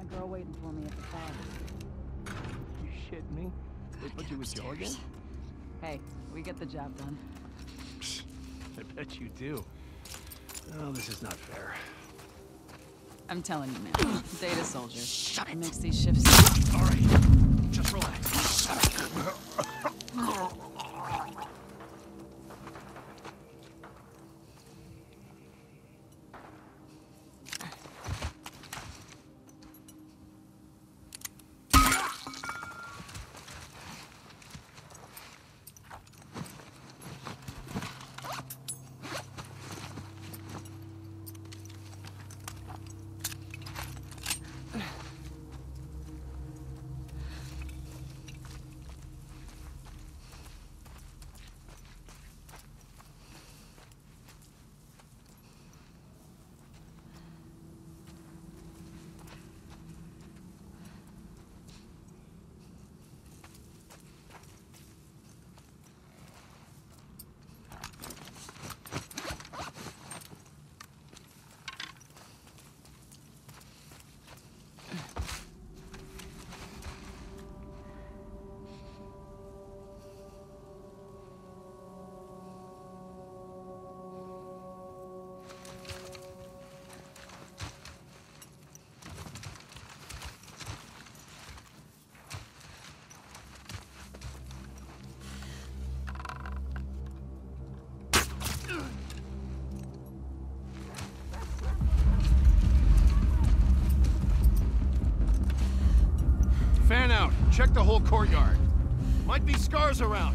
My girl waiting for me at the pub. You shit me? They put you with Joe again? Hey, we get the job done. I bet you do. Oh, this is not fair. I'm telling you, man. Data soldier. Shut it. Makes these shifts. All right, just relax. Fan out. Check the whole courtyard. Might be scars around.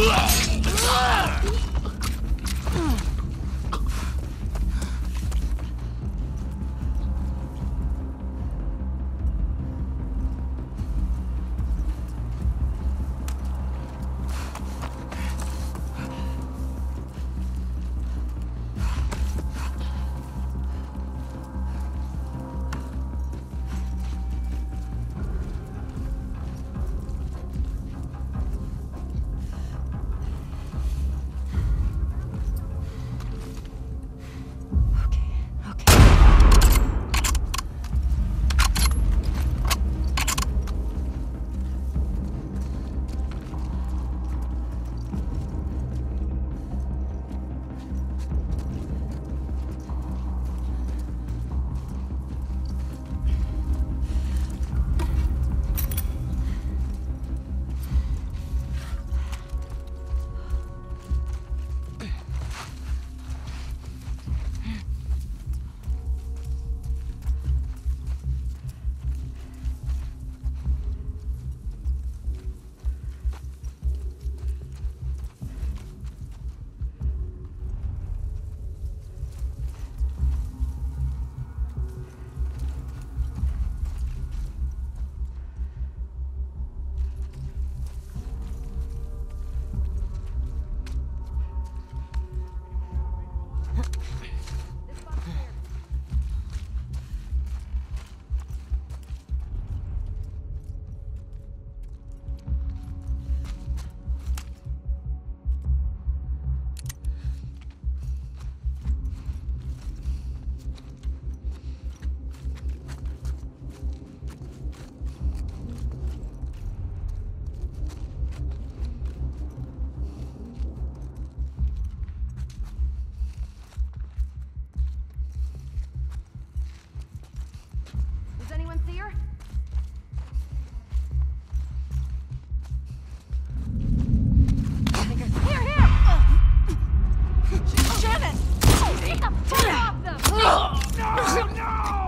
Okay, Shannon! Get the fuck off them! No! No! We're